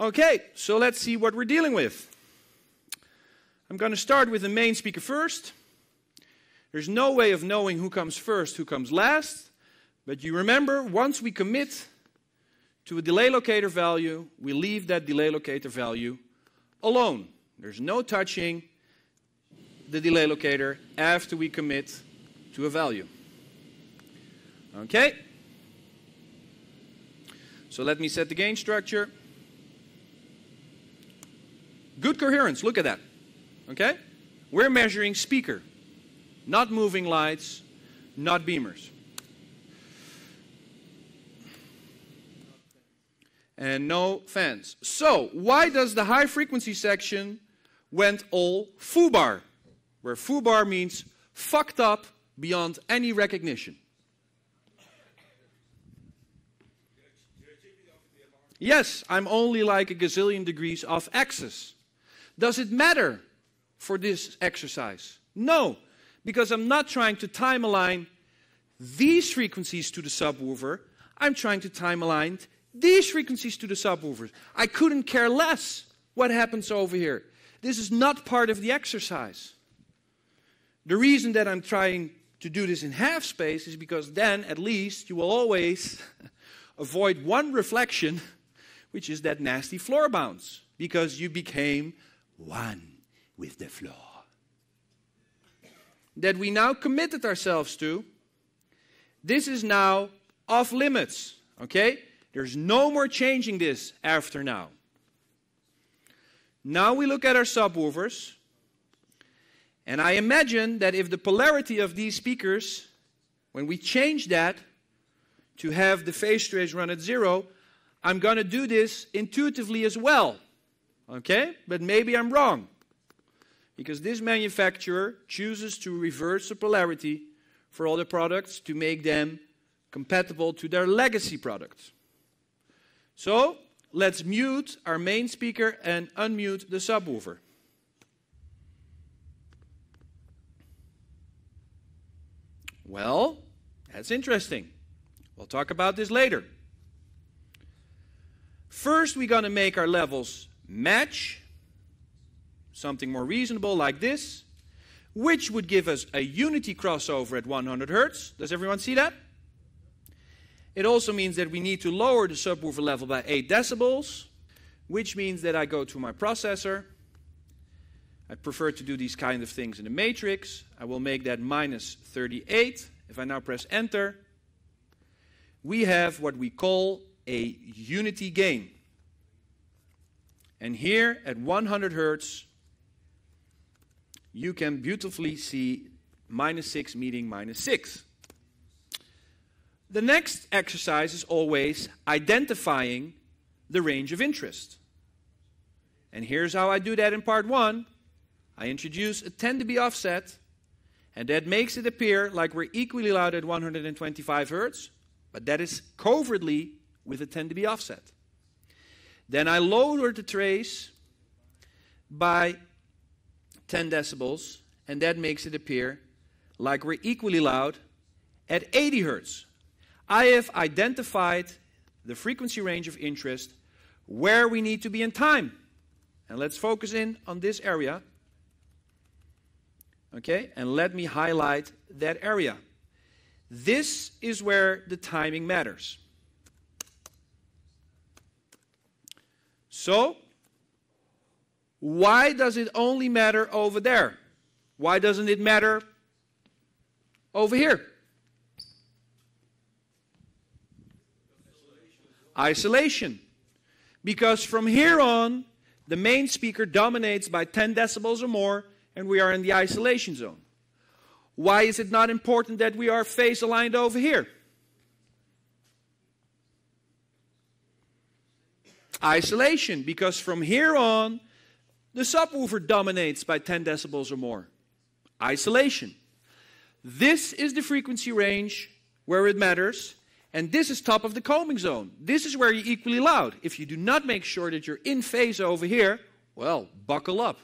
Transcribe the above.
Okay, so let's see what we're dealing with. I'm going to start with the main speaker first. There's no way of knowing who comes first, who comes last. But you remember, once we commit to a delay locator value, we leave that delay locator value alone. There's no touching the delay locator after we commit to a value. Okay? So let me set the gain structure. Coherence, look at that. Okay? We're measuring speaker, not moving lights, not beamers. And no fans. So, why does the high frequency section went all foobar? Where foobar means fucked up beyond any recognition. Yes, I'm only like a gazillion degrees off axis. Does it matter for this exercise? No, because I'm not trying to time align these frequencies to the subwoofer. I'm trying to time align these frequencies to the subwoofers. I couldn't care less what happens over here. This is not part of the exercise. The reason that I'm trying to do this in half space is because then at least you will always avoid one reflection, which is that nasty floor bounce, because you became one with the floor. That we now committed ourselves to, this is now off limits, okay? There's no more changing this after now. Now we look at our subwoofers, and I imagine that if the polarity of these speakers, when we change that to have the phase trace run at zero, I'm going to do this intuitively as well. Okay? But maybe I'm wrong. Because this manufacturer chooses to reverse the polarity for all the products to make them compatible to their legacy products. So, let's mute our main speaker and unmute the subwoofer. Well, that's interesting. We'll talk about this later. First, we're going to make our levels match, something more reasonable like this, which would give us a unity crossover at 100 Hertz. Does everyone see that? It also means that we need to lower the subwoofer level by 8 decibels, which means that I go to my processor. I prefer to do these kind of things in the matrix. I will make that minus 38. If I now press enter, we have what we call a unity gain. And here at 100 hertz, you can beautifully see minus 6 meeting minus 6. The next exercise is always identifying the range of interest. And here's how I do that in part one. I introduce a 10 dB offset, and that makes it appear like we're equally loud at 125 hertz, but that is covertly with a 10 dB offset. Then I lower the trace by 10 decibels, and that makes it appear like we're equally loud at 80 hertz. I have identified the frequency range of interest where we need to be in time. And let's focus in on this area. Okay, and let me highlight that area. This is where the timing matters. So, why does it only matter over there? Why doesn't it matter over here? Isolation. Because from here on, the main speaker dominates by 10 decibels or more, and we are in the isolation zone. Why is it not important that we are phase aligned over here? Isolation, because from here on, the subwoofer dominates by 10 decibels or more. Isolation. This is the frequency range where it matters, and this is top of the combing zone. This is where you're equally loud. If you do not make sure that you're in phase over here, well, buckle up.